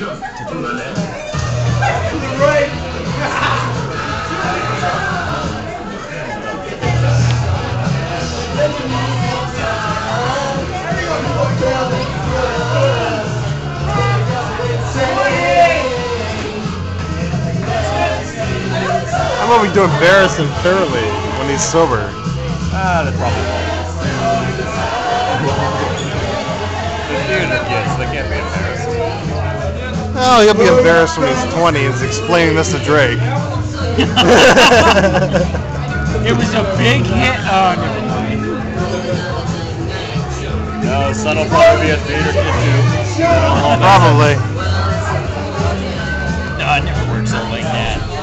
I'm hoping to embarrass him thoroughly when he's sober. Ah, that's probably Oh, he'll be embarrassed when he's 20 and is explaining this to Drake. It was a big hit. Oh, never mind. No, son will probably be a theater kid too. Probably. No, it never works out like that.